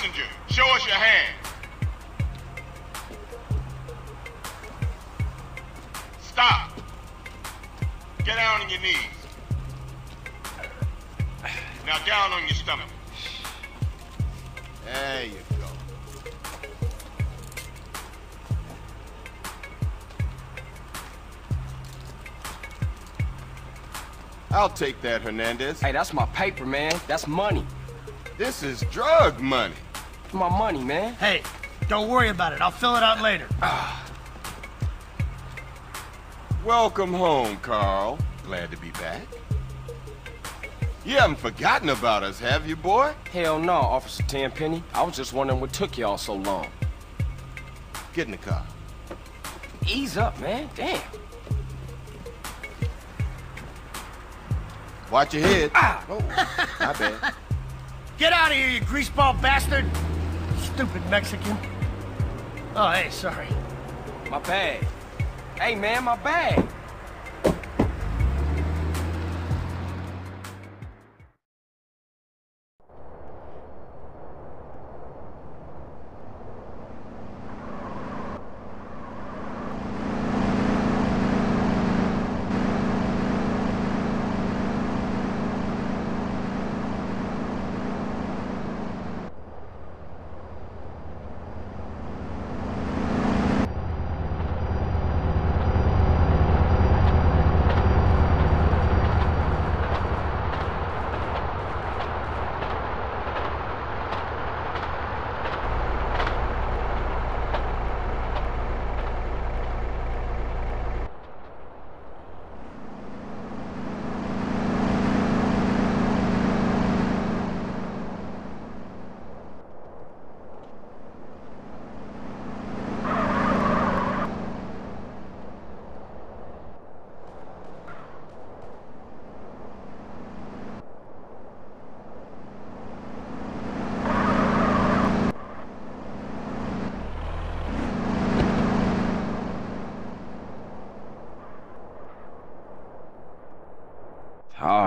Passenger, show us your hand. Stop. Get down on your knees. Now down on your stomach. There you go. I'll take that, Hernandez. Hey, that's my paper, man. That's money. This is drug money. My money, man. Hey, don't worry about it. I'll fill it out later. Welcome home, Carl. Glad to be back. You haven't forgotten about us, have you, boy? Hell no, Officer Tenpenny. I was just wondering what took y'all so long. Get in the car. Ease up, man. Damn. Watch your head. Ah! Oh, my bad. Get out of here, you greaseball bastard! Stupid Mexican. Oh, hey, sorry. My bag. Hey, man, my bag.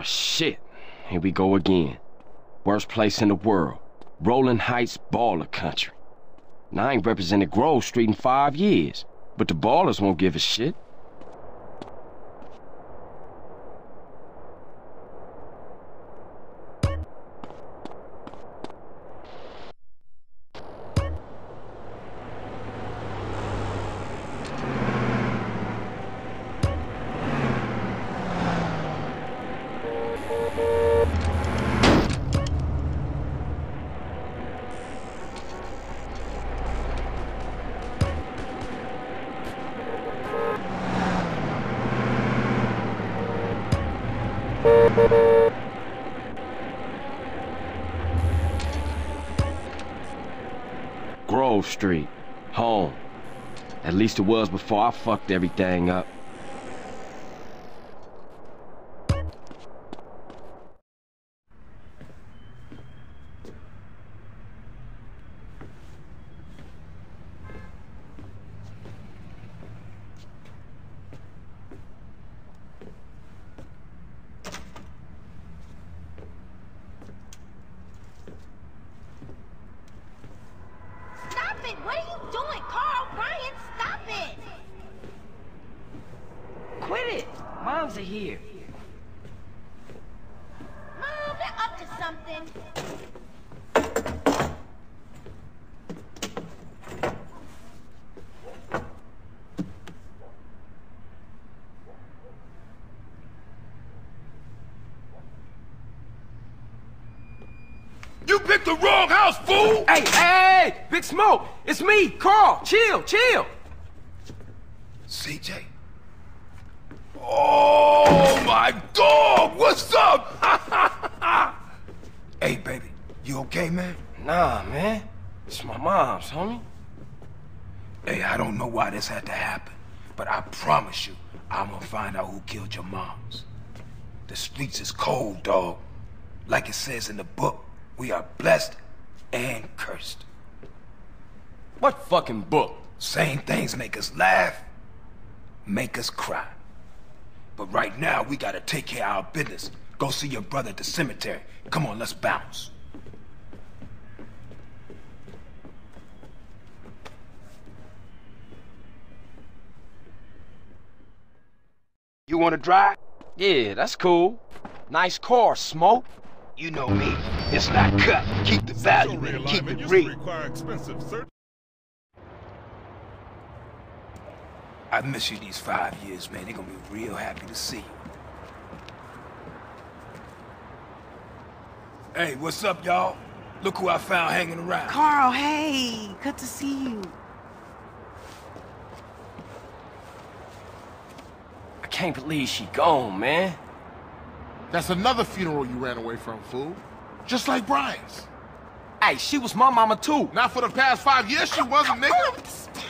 Oh, shit. Here we go again. Worst place in the world. Rolling Heights Balla country. I ain't represented Grove Street in five years, but the Ballas won't give a shit. Street. Home. At least it was before I fucked everything up. it! What are you doing? Carl, Brian, stop it! Quit it! Moms are here. Mom, they're up to something. You picked the wrong else, fool! Hey, hey, hey, Big Smoke, it's me, Carl. Chill, chill. CJ. Oh, my dog! What's up? hey, baby. You okay, man? Nah, man. It's my mom's, homie. Hey, I don't know why this had to happen, but I promise you, I'm gonna find out who killed your moms. The streets is cold, dog. Like it says in the book, we are blessed and cursed. What fucking book? Same things make us laugh, make us cry. But right now, we gotta take care of our business. Go see your brother at the cemetery. Come on, let's bounce. You want to drive? Yeah, that's cool. Nice car, Smoke. You know me. It's not cut. Keep the value in it. Keep it real. I miss you these five years, man. They're gonna be real happy to see you. Hey, what's up, y'all? Look who I found hanging around. Carl, hey, good to see you. I can't believe she gone, man. That's another funeral you ran away from, fool. Just like Brian's. Hey, she was my mama too. Not for the past five years, she wasn't, nigga.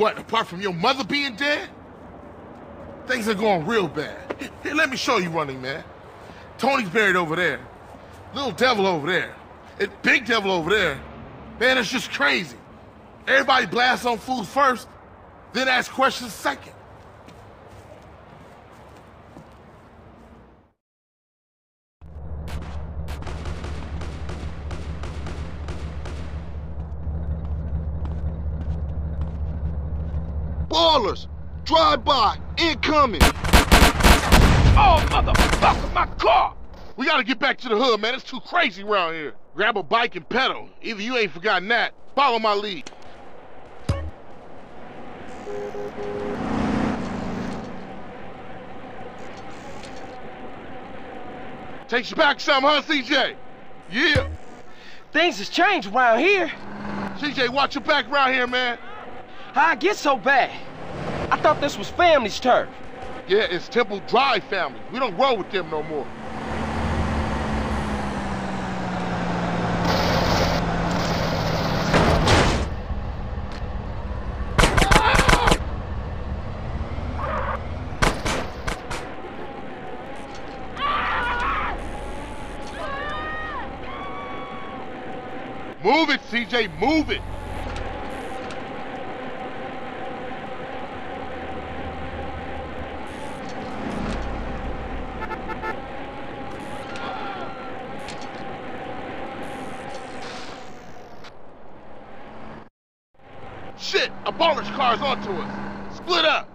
What, apart from your mother being dead? Things are going real bad. Here, let me show you running, man. Tony's buried over there. Little devil over there. And big devil over there. Man, it's just crazy. Everybody blasts on food first, then ask questions second. Ballas! Drive by! Incoming! Oh, motherfucker, my car! We gotta get back to the hood, man. It's too crazy around here. Grab a bike and pedal. Either you ain't forgotten that. Follow my lead. Takes you back some, huh, CJ? Yeah. Things has changed around here. CJ, watch your back around here, man. How I get so bad? I thought this was family's turf. Yeah, it's Temple Drive family. We don't roll with them no more. Move it, CJ, move it. Shit, a Balla's car's onto us. Split up.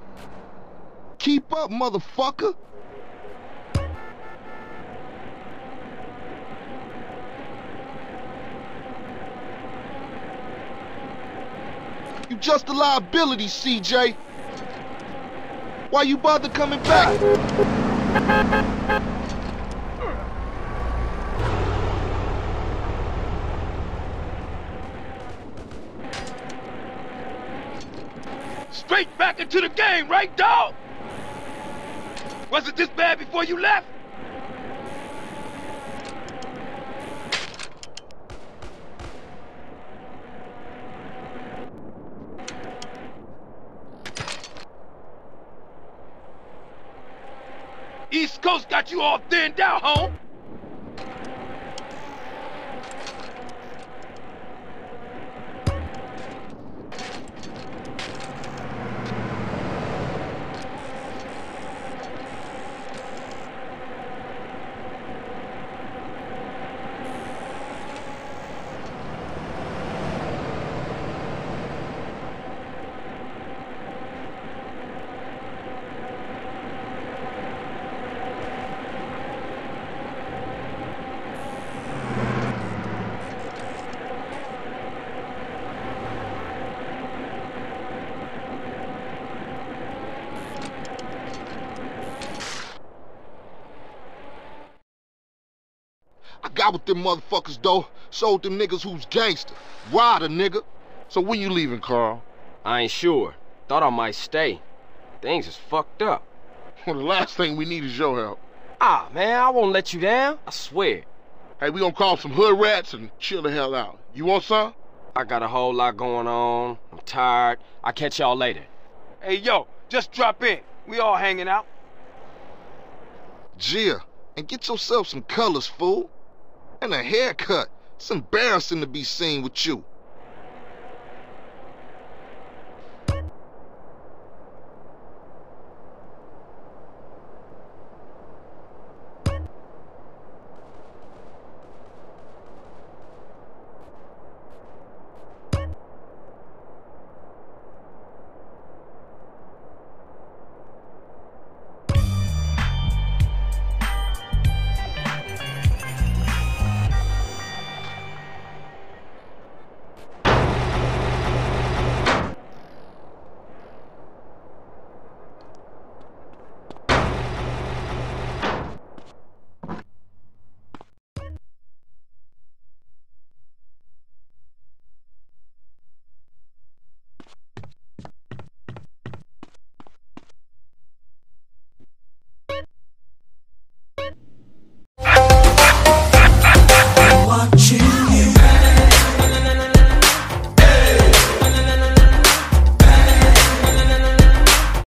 Keep up, motherfucker! You just a liability, CJ. Why you bother coming back? Straight back into the game, right, dog? Was it this bad before you left? East Coast got you all thinned out, home. Got with them motherfuckers, though. Sold them niggas who's gangster. Rider, nigga. So when you leaving, Carl? I ain't sure. Thought I might stay. Things is fucked up. Well, the last thing we need is your help. Ah, man, I won't let you down. I swear. Hey, we gonna call some hood rats and chill the hell out. You want some? I got a whole lot going on. I'm tired. I'll catch y'all later. Hey, yo, just drop in. We all hanging out. CJ, and get yourself some colors, fool. And a haircut. It's embarrassing to be seen with you.